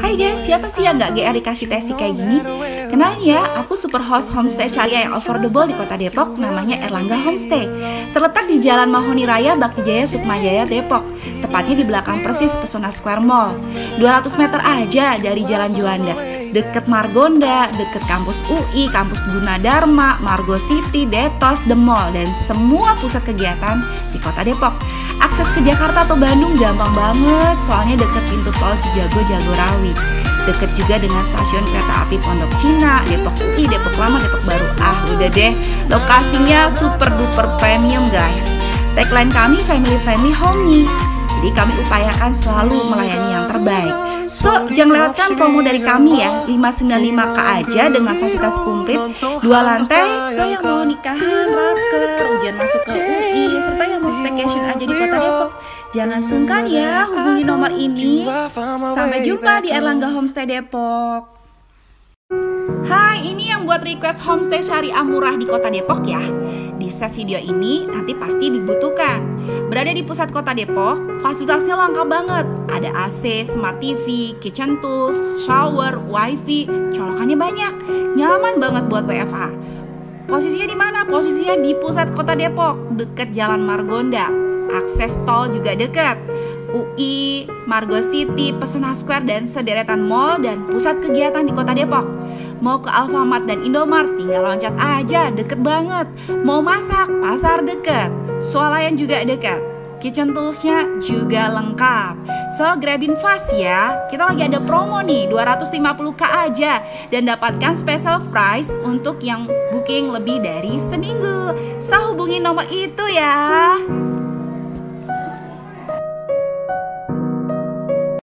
Hai guys, siapa sih yang gak GR dikasih testi kayak gini? Kenalin ya, aku super host homestay syariah yang affordable di kota Depok namanya Erlangga Homestay. Terletak di Jalan Mahoni Raya, Bakti Jaya, Sukmayaya, Depok. Tepatnya di belakang persis Pesona Square Mall. 200 meter aja dari Jalan Juanda. Deket Margonda, deket kampus UI, kampus Gunadarma, Margo City, Detos, The Mall, dan semua pusat kegiatan di kota Depok Akses ke Jakarta atau Bandung gampang banget, soalnya deket pintu tol Cijago Jagorawi. Deket juga dengan stasiun kereta api Pondok Cina, Depok UI, Depok Lama, Depok Baru. Ah, udah deh, lokasinya super duper premium guys. Tagline kami family friendly homey. Jadi kami upayakan selalu melayani yang terbaik. So, jangan lewatkan promo dari kami ya 595K aja dengan fasilitas komplit Dua lantai So, yang mau nikahan, raker, ujian masuk ke UI Staycation aja di kota Depok Jangan sungkan ya hubungi nomor ini Sampai jumpa di Erlangga Homestay Depok Hai, ini yang buat request homestay syariah murah di kota Depok ya. Di save video ini nanti pasti dibutuhkan. Berada di pusat kota Depok, fasilitasnya lengkap banget. Ada AC, smart TV, kitchen tools, shower, wifi, colokannya banyak. Nyaman banget buat WFH. Posisinya di mana? Posisinya di pusat kota Depok, deket Jalan Margonda. Akses tol juga dekat. UI, Margo City, Pesona Square, dan sederetan mall dan pusat kegiatan di kota Depok. Mau ke Alfamart dan Indomart, tinggal loncat aja, deket banget. Mau masak, pasar deket. Swalayan juga deket. Kitchen toolsnya juga lengkap. So grabin fast ya. Kita lagi ada promo nih 250k aja. Dan dapatkan special price Untuk yang booking lebih dari seminggu. So hubungi nomor itu ya